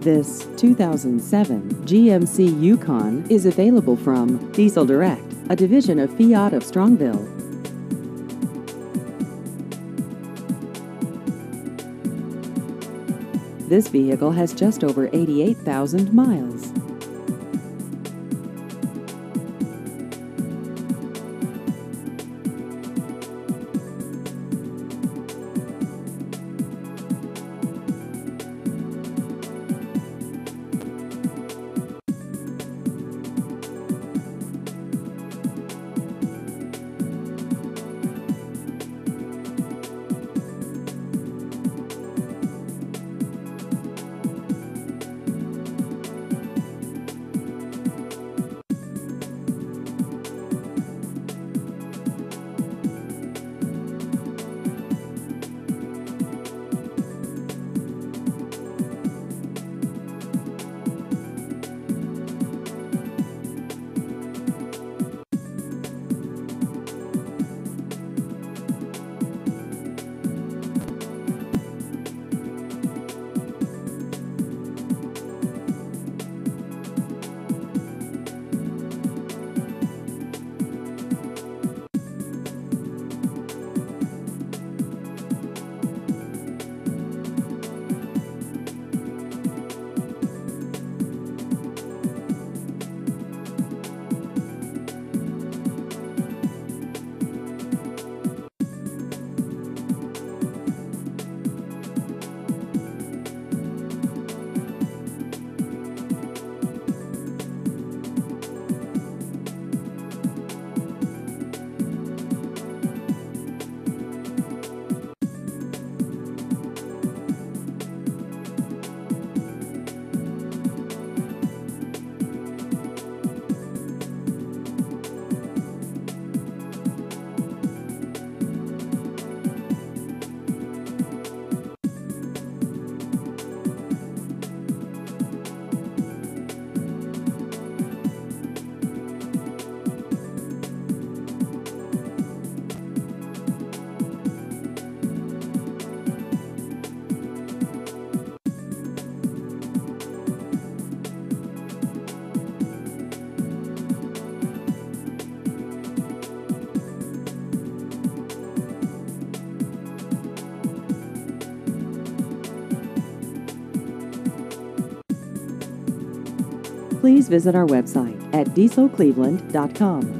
This 2007 GMC Yukon is available from Diesel Direct, a division of Fiat of Strongsville. This vehicle has just over 88,000 miles. Please visit our website at dieselcleveland.com.